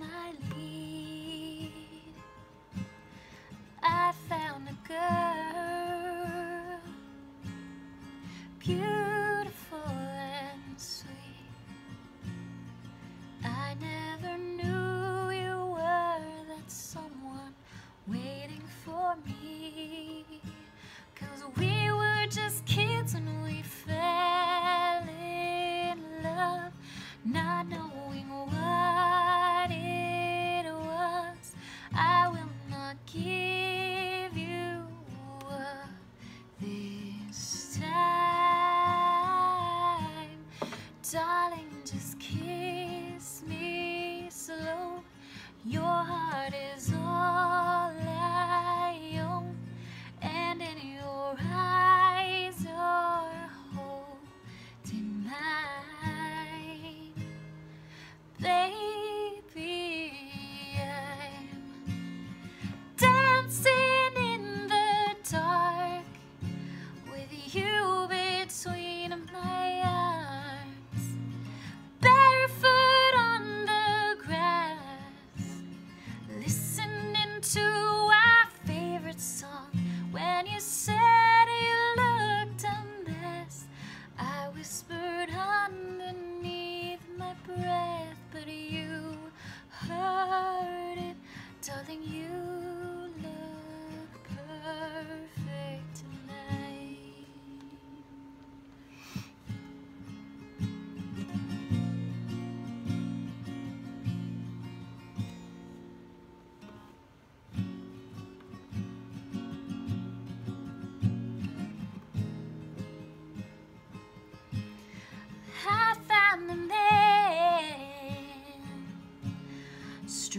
my lead. I found a girl.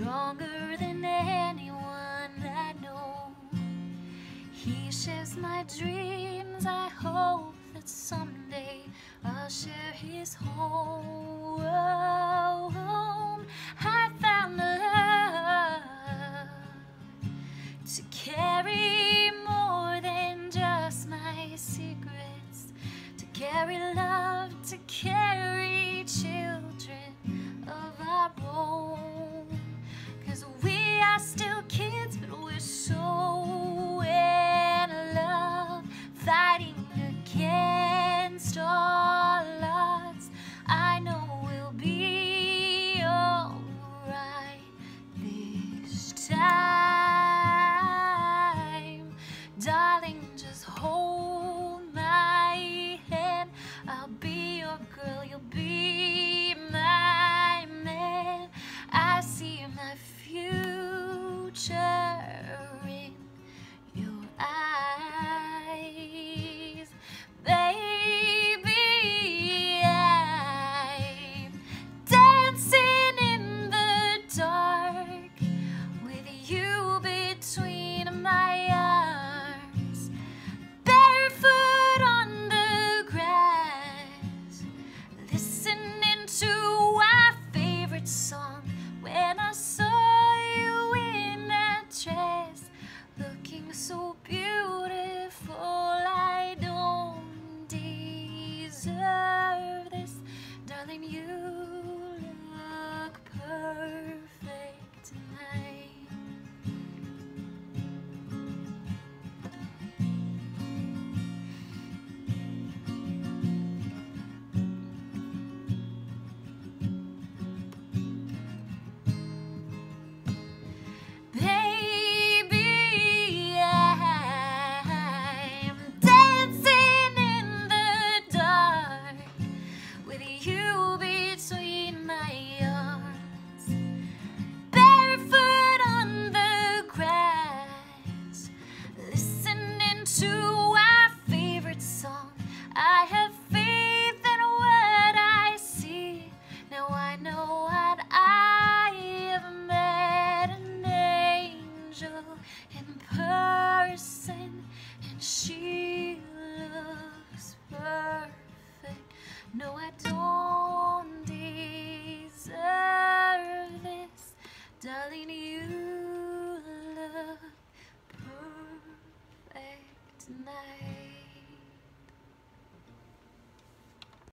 stronger than anyone I know. He shares my dreams. I hope that someday I'll share his home. I found love to carry more than just my secrets, to carry love, to carry. see my future. I have faith in what I see. Now I know what I have met an angel in person, and she.